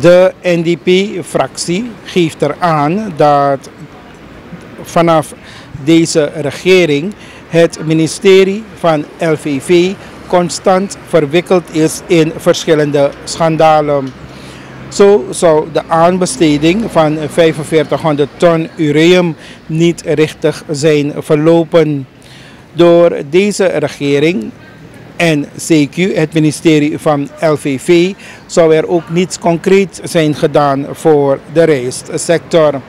De NDP-fractie geeft eraan dat vanaf deze regering het ministerie van LVV constant verwikkeld is in verschillende schandalen. Zo zou de aanbesteding van 4500 ton ureum niet richtig zijn verlopen. Door deze regering en CQ, het ministerie van LVV, zou er ook niets concreets zijn gedaan voor de rijstsector.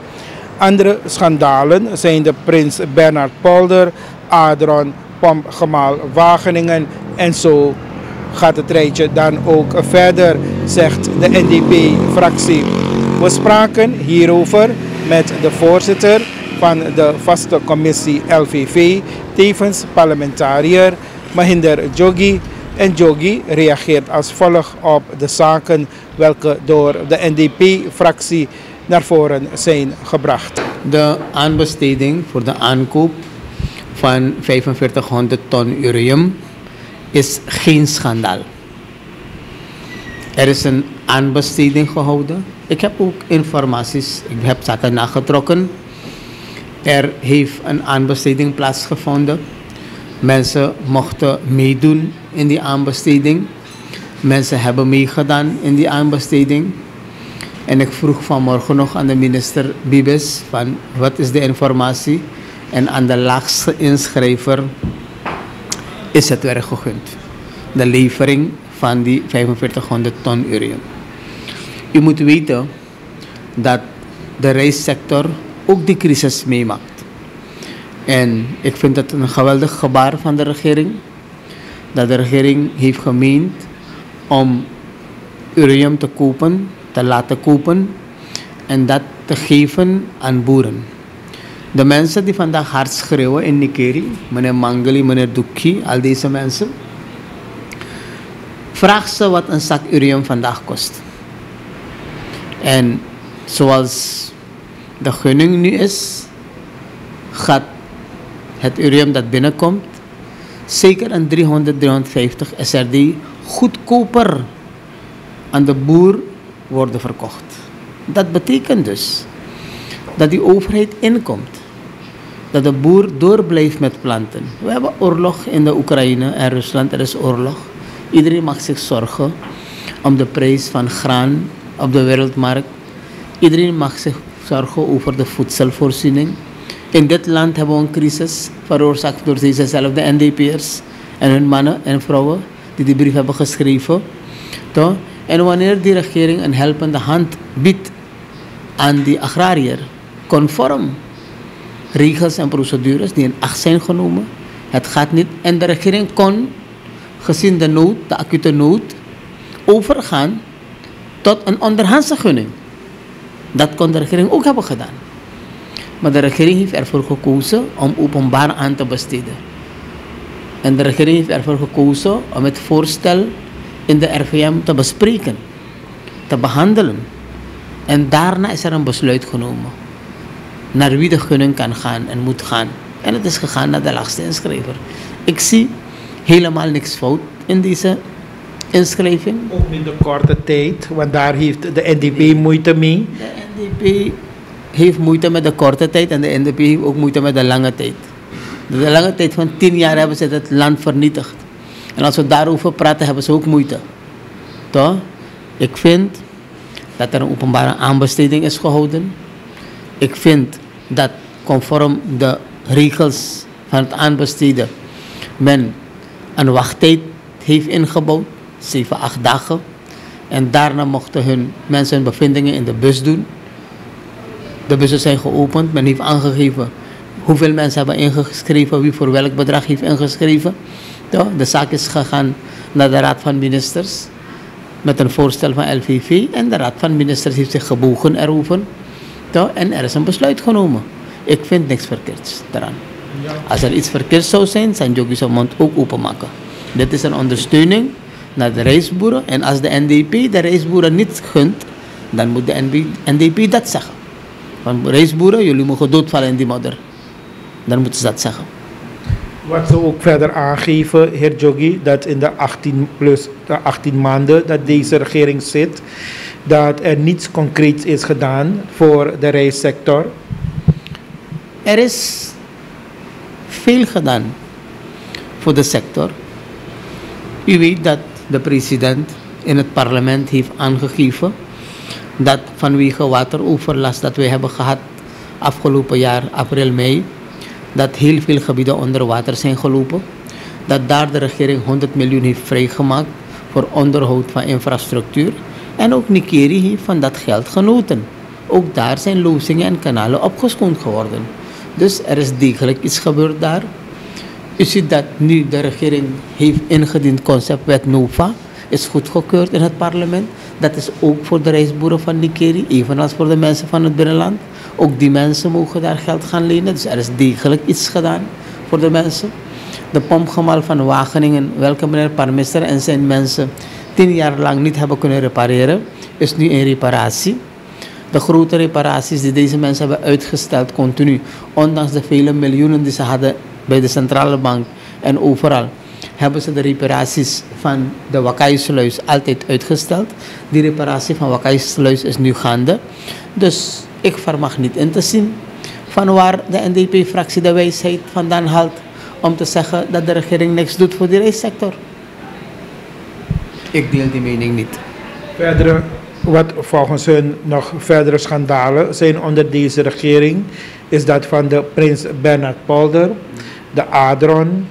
Andere schandalen zijn de Prins Bernhard Polder, Adron, Pompgemaal Wageningen en zo gaat het rijtje dan ook verder, zegt de NDP-fractie. We spraken hierover met de voorzitter van de vaste commissie LVV, tevens parlementariër Mahinder Jogi. En Jogi reageert als volgt op de zaken welke door de NDP-fractie naar voren zijn gebracht. De aanbesteding voor de aankoop van 4500 ton ureum is geen schandaal. Er is een aanbesteding gehouden. Ik heb ook informaties, ik heb zaken nagetrokken. Er heeft een aanbesteding plaatsgevonden. Mensen mochten meedoen in die aanbesteding. Mensen hebben meegedaan in die aanbesteding. En ik vroeg vanmorgen nog aan de minister Bibes van wat is de informatie. En aan de laagste inschrijver is het werk gegund. De levering van die 4500 ton ureum. U moet weten dat de reissector ook die crisis meemaakt. En ik vind het een geweldig gebaar van de regering. Dat de regering heeft gemeend om ureum te kopen, te laten kopen en dat te geven aan boeren. De mensen die vandaag hard schreeuwen in Nikeri, meneer Mangali, meneer Dukhi, al deze mensen. Vraag ze wat een zak ureum vandaag kost. En zoals de gunning nu is, gaat het ureum dat binnenkomt, zeker een 300, 350 SRD goedkoper aan de boer worden verkocht. Dat betekent dus dat die overheid inkomt. Dat de boer doorblijft met planten. We hebben oorlog in de Oekraïne en Rusland, er is oorlog. Iedereen mag zich zorgen om de prijs van graan op de wereldmarkt. Iedereen mag zich zorgen over de voedselvoorziening. In dit land hebben we een crisis veroorzaakt door dezezelfde NDP'ers en hun mannen en vrouwen die die brief hebben geschreven. Toch? En wanneer die regering een helpende hand biedt aan die agrariër, conform regels en procedures die in acht zijn genomen, het gaat niet. En de regering kon, gezien de nood, de acute nood, overgaan tot een onderhandse gunning. Dat kon de regering ook hebben gedaan. Maar de regering heeft ervoor gekozen om openbaar aan te besteden. En de regering heeft ervoor gekozen om het voorstel in de RVM te bespreken, te behandelen. En daarna is er een besluit genomen. Naar wie de gunning kan gaan en moet gaan. En het is gegaan naar de laagste inschrijver. Ik zie helemaal niks fout in deze inschrijving. Ook in de korte tijd, want daar heeft de NDP moeite mee. De NDP heeft moeite met de korte tijd en de NDP heeft ook moeite met de lange tijd. De lange tijd van tien jaar hebben ze het land vernietigd. En als we daarover praten, hebben ze ook moeite. Toch? Ik vind dat er een openbare aanbesteding is gehouden. Ik vind dat conform de regels van het aanbesteden men een wachttijd heeft ingebouwd, 7, 8 dagen. En daarna mochten hun mensen hun bevindingen in de bus doen. De bussen zijn geopend, men heeft aangegeven hoeveel mensen hebben ingeschreven, wie voor welk bedrag heeft ingeschreven. De zaak is gegaan naar de Raad van Ministers met een voorstel van LVV en de Raad van Ministers heeft zich gebogen erover. En er is een besluit genomen. Ik vind niks verkeerds daaraan. Als er iets verkeerds zou zijn, zijn Jogi zijn mond ook openmaken. Dit is een ondersteuning naar de reisboeren. En als de NDP de reisboeren niet gunt, dan moet de NDP dat zeggen. Van reisboeren, jullie mogen doodvallen in die modder. Dan moeten ze dat zeggen. Wat ze ook verder aangeven, heer Jogi, dat in de 18 plus de 18 maanden dat deze regering zit, dat er niets concreets is gedaan voor de reissector? Er is veel gedaan voor de sector. U weet dat de president in het parlement heeft aangegeven dat vanwege wateroverlast dat we hebben gehad afgelopen jaar, april, mei, dat heel veel gebieden onder water zijn gelopen. Dat daar de regering 100 miljoen heeft vrijgemaakt voor onderhoud van infrastructuur. En ook Nikeri heeft van dat geld genoten. Ook daar zijn lozingen en kanalen opgeschoond geworden. Dus er is degelijk iets gebeurd daar. U ziet dat nu de regering heeft ingediend conceptwet NOVA, is goedgekeurd in het parlement. Dat is ook voor de reisboeren van Nikeri, evenals voor de mensen van het binnenland. Ook die mensen mogen daar geld gaan lenen, dus er is degelijk iets gedaan voor de mensen. De pompgemal van Wageningen, welke meneer Parmister en zijn mensen tien jaar lang niet hebben kunnen repareren, is nu in reparatie. De grote reparaties die deze mensen hebben uitgesteld continu, ondanks de vele miljoenen die ze hadden bij de centrale bank en overal, hebben ze de reparaties van de Wakijsluis altijd uitgesteld. Die reparatie van Wakijsluis is nu gaande. Dus ik vermag niet in te zien van waar de NDP-fractie de wijsheid vandaan haalt om te zeggen dat de regering niks doet voor de reissector. Ik deel die mening niet. Verdere, wat volgens hun nog verdere schandalen zijn onder deze regering, is dat van de Prins Bernhard Polder, de Adron,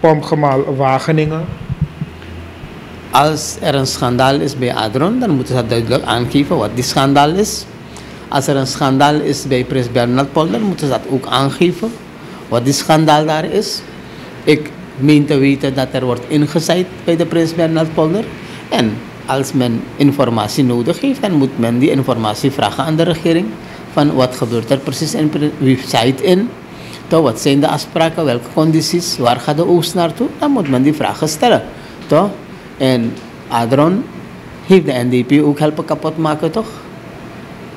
Pomgemaal Wageningen. Als er een schandaal is bij Adron, dan moeten ze duidelijk aangeven wat die schandaal is. Als er een schandaal is bij Prins Bernhard Polder, moeten ze dat ook aangeven wat die schandaal daar is. Ik meen te weten dat er wordt ingezet bij de Prins Bernhard Polder. En als men informatie nodig heeft, dan moet men die informatie vragen aan de regering. Van wat gebeurt er precies en wie zit in? Wat zijn de afspraken, welke condities, waar gaat de oost naartoe? Dan moet men die vragen stellen. Toch? En Adron heeft de NDP ook helpen kapot maken, toch?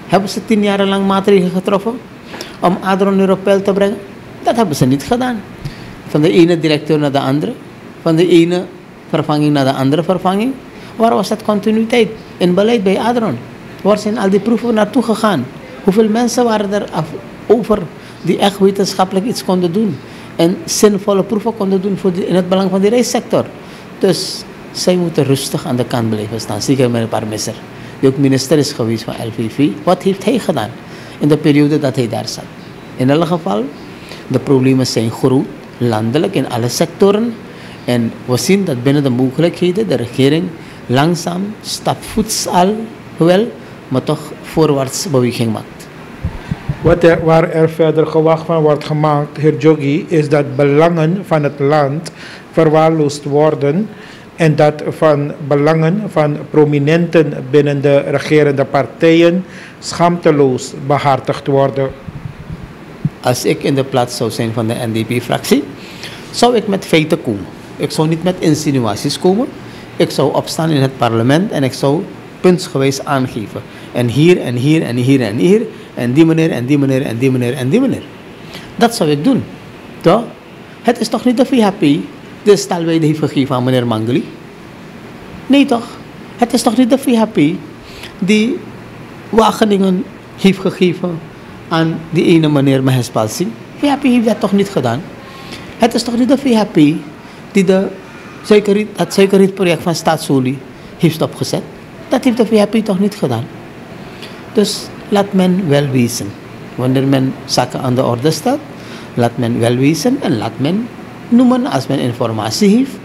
Hebben ze tien jaar lang maatregelen getroffen om Adron weer op peil te brengen? Dat hebben ze niet gedaan. Van de ene directeur naar de andere, van de ene vervanging naar de andere vervanging. Waar was dat continuïteit in beleid bij Adron? Waar zijn al die proeven naartoe gegaan? Hoeveel mensen waren er af, over die echt wetenschappelijk iets konden doen? En zinvolle proeven konden doen voor in het belang van de reissector. Dus zij moeten rustig aan de kant blijven staan. Zeker met een paar misser. Die ook minister is geweest van LVV. Wat heeft hij gedaan in de periode dat hij daar zat? In elk geval, de problemen zijn groot, landelijk in alle sectoren. En we zien dat binnen de mogelijkheden de regering langzaam, stapvoets al wel, maar toch voorwaarts beweging maakt. Wat er, waar er verder gewacht van wordt gemaakt, heer Jogi, is dat belangen van het land verwaarloosd worden en dat van belangen van prominenten binnen de regerende partijen schaamteloos behartigd worden. Als ik in de plaats zou zijn van de NDP-fractie, zou ik met feiten komen. Ik zou niet met insinuaties komen. Ik zou opstaan in het parlement en ik zou puntsgewijs aangeven. En hier en hier en hier en hier. En die meneer en die meneer en die meneer en die meneer. Dat zou ik doen. Toch? Het is toch niet de VHP de heeft gegeven aan meneer Mangeli? Nee toch? Het is toch niet de VHP die Wageningen heeft gegeven aan die ene meneer Mahespalsi? VHP heeft dat toch niet gedaan? Het is toch niet de VHP die de suikerriet, het suikerrietproject van Staatsolie heeft opgezet? Dat heeft de VHP toch niet gedaan? Dus laat men wel wezen. Wanneer men zaken aan de orde stelt, laat men wel wezen en laat men noemen als men informatie heeft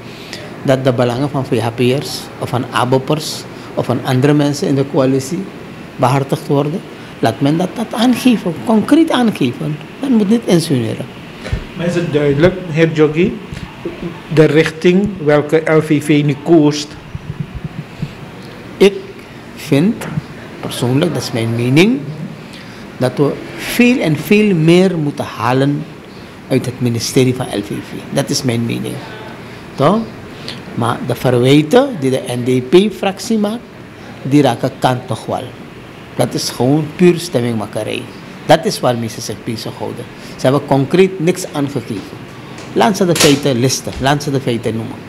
dat de belangen van VHP'ers of van ABOP'ers of van andere mensen in de coalitie behartigd worden. Laat men dat, dat aangeven, concreet aangeven. Men moet niet insinueren. Maar is het duidelijk, heer Jogi, de richting welke LVV nu koerst? Ik vind, persoonlijk, dat is mijn mening, dat we veel en veel meer moeten halen uit het ministerie van LVV. Dat is mijn mening. Toch? Maar de verwijten die de NDP-fractie maakt, die raken kant toch wel. Dat is gewoon puur stemmingmakerij. Dat is waarmee ze zich bezighouden. Ze hebben concreet niks aangegeven. Laat ze de feiten listen, laat ze de feiten noemen.